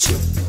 Achoo.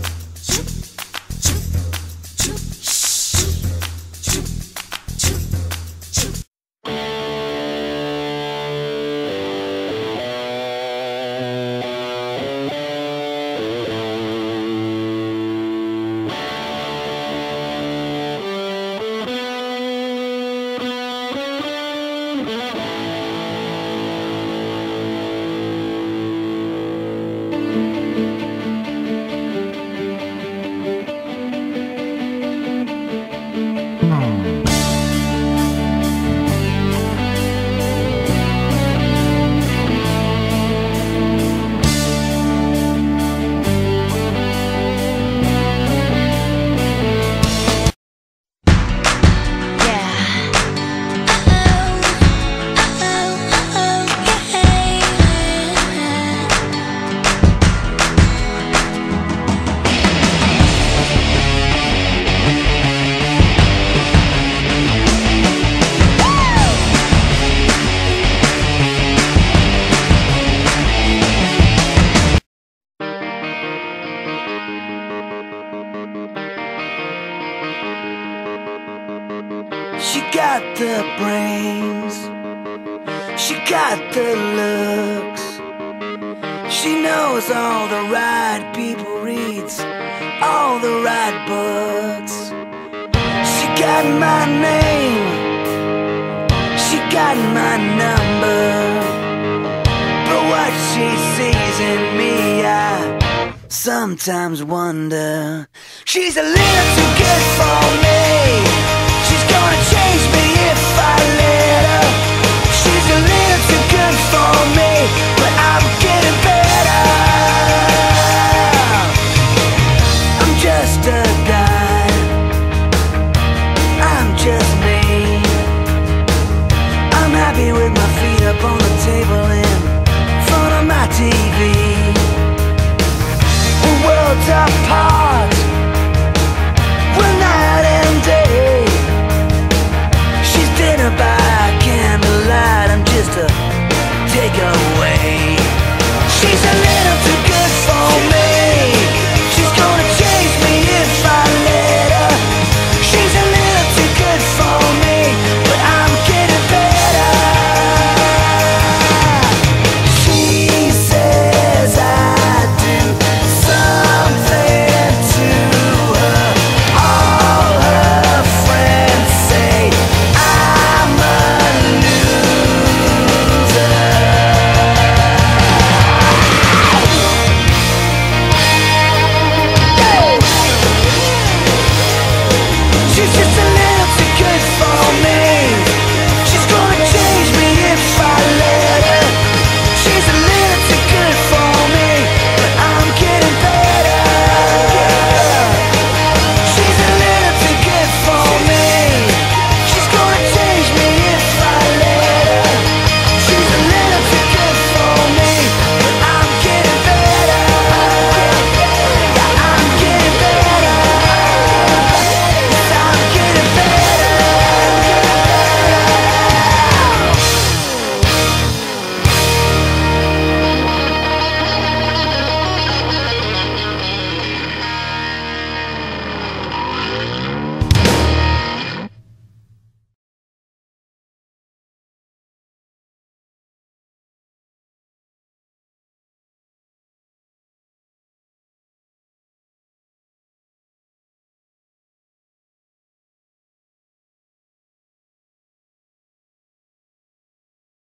Brains. She got the looks. She knows all the right people, reads all the right books. She got my name. She got my number. But what she sees in me, I sometimes wonder. She's a little too good for me.